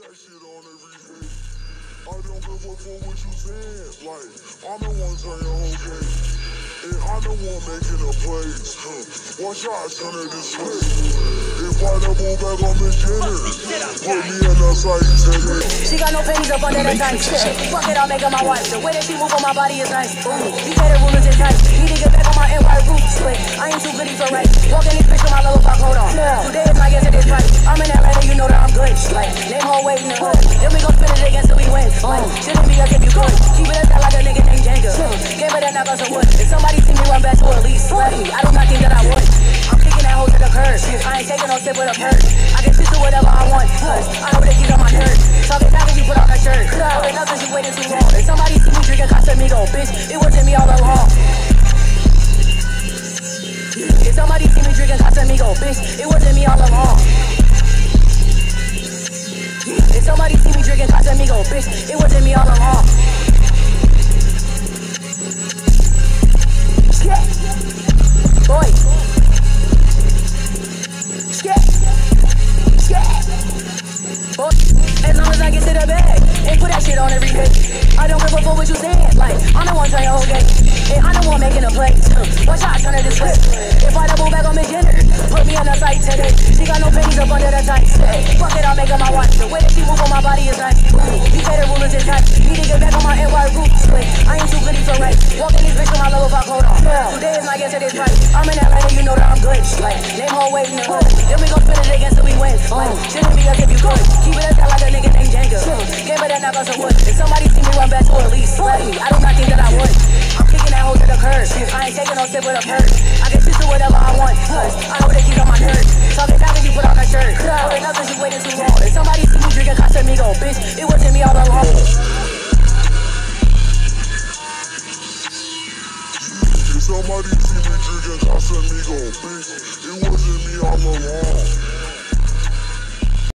that shit on every day. I don't give a fuck what you saying. Like, I'm the one turn your whole game. And I'm the one making a plays. Huh. Watch out, turn it this way. If I double back on Miss Jenner, put me in the sight today. She got no panties up under the tights. Fuck it, I'll make her my wife. The way that she move on my body is nice. Ooh, you say the rulers is tight. Need to get back on my NY roots. Split. I ain't too goody for right. Walking hood. Then we gon' spin it again till we win. Like, shouldn't be us if you could. Keep it up like a nigga named Jenga. Give her that knock on some wood. If somebody see me run back to at least slap me, I do not think that I would. I'm kicking that hoe to the curb. I ain't taking no sip with a purse. I can sit to whatever I want. Cause I know they keep on my nerves. Talking back when you put on a shirt. Talking up cause you waiting too long. If somebody see me drinking Casamigo, bitch, it wasn't me all along. If somebody see me drinking Casamigo, bitch, it wasn't me all along. Somebody see me drinking Casamigo, bitch, it wasn't me all along. Boy. Boy. As long as I get to the bag and put that shit on every day. I don't give a fuck what you saying. Like, I'm the one trying your whole game. And I'm the one making a play. Watch out, turn it this way. If I today. She got no panties up under the tights. Fuck it, I'll make her my wife. The way that she move on my body is nice. Ooh, you say the rulers is tight. Need to get back on my NY roots. Split. I ain't too goody for right. Walking this bitch with my little fuck, hold on. Today is my yesterday's right. I'm in Atlanta, you know that I'm good. Like, name whole waiting in the hood. Then we gon' spin it again till we win. Like, shouldn't be us if you could. Keep it up like a nigga named Jenga. Give her that knock on some wood. If somebody see me run back to at least slap I do not think that I would. I'm kicking that hoe to the curb. I ain't taking no sip with a purse. To whatever I want. Cause I know they keep on my nerves. Back when you put on a shirt. Up cause you waiting too long. If somebody see me drinking Casamigo, bitch, it wasn't me all along. If somebody see me drinking Casamigo, bitch,